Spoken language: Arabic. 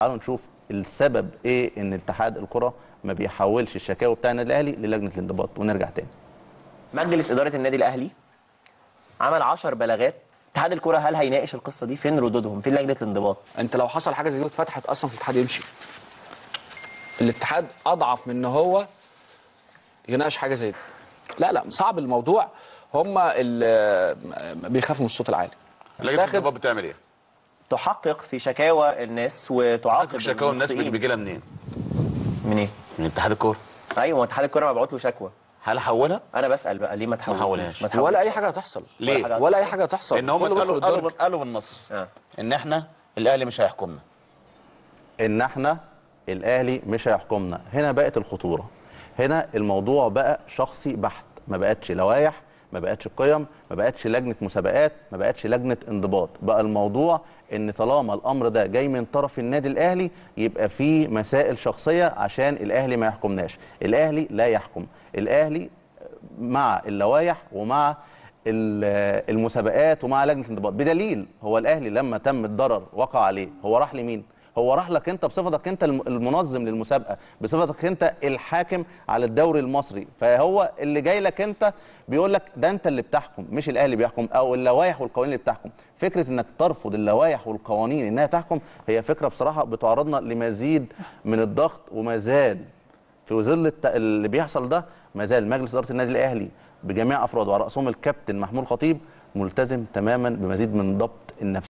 تعالوا نشوف السبب إيه إن اتحاد الكرة ما بيحولش الشكاوى بتاع النادي الأهلي للجنة الانضباط. ونرجع تاني. مجلس إدارة النادي الأهلي عمل 10 بلاغات. اتحاد الكرة هل هيناقش القصة دي؟ فين ردودهم؟ فين لجنة الانضباط؟ أنت لو حصل حاجة زي دي واتفتحت أصلا في الاتحاد يمشي. الاتحاد أضعف من إن هو يناقش حاجة زي دي. لا لا صعب الموضوع. هم اللي بيخافوا من الصوت العالي. لجنة الانضباط بتعمل إيه؟ تحقق في شكاوى الناس وتعاقب شكاوى الناس. بيجي لها منين؟ من إيه؟ من اتحاد الكورة أيوه ما اتحاد الكره مبعوت له شكوى هل حولها؟ أنا بسأل بقى ليه ما تحولش حولهاش. ما. ولا أي حاجة هتحصل ليه؟ ولا أي حاجة هتحصل إن هم قالوا قالوا. قالوا بالنص آه. إن إحنا الأهلي مش هيحكمنا إن إحنا الأهلي مش هيحكمنا هنا بقت الخطورة هنا الموضوع بقى شخصي بحت ما بقتش لوائح ما بقتش قيم ما بقتش لجنة مسابقات ما بقتش لجنة انضباط. بقى الموضوع إن طالما الأمر ده جاي من طرف النادي الأهلي يبقى فيه مسائل شخصية عشان الأهلي ما يحكمناش. الأهلي لا يحكم. الأهلي مع اللوائح ومع ال- المسابقات ومع لجنة الانضباط بدليل هو الأهلي لما تم الضرر وقع عليه هو راح لمين؟ هو راح لك انت بصفتك انت الم- المنظم للمسابقة بصفتك انت الحاكم على الدوري المصري. فهو اللي جاي لك انت بيقول لك ده انت اللي بتحكم مش الأهلي بيحكم أو اللوائح والقوانين اللي بتحكم. فكرة إنك ترفض اللوائح والقوانين إنها تحكم هي فكرة بصراحة بتعرضنا لمزيد من الضغط وما زال في ظل اللي بيحصل ده ما زال مجلس إدارة النادي الأهلي بجميع أفراده وعلى رأسهم الكابتن محمود خطيب ملتزم تماما بمزيد من ضبط النفس.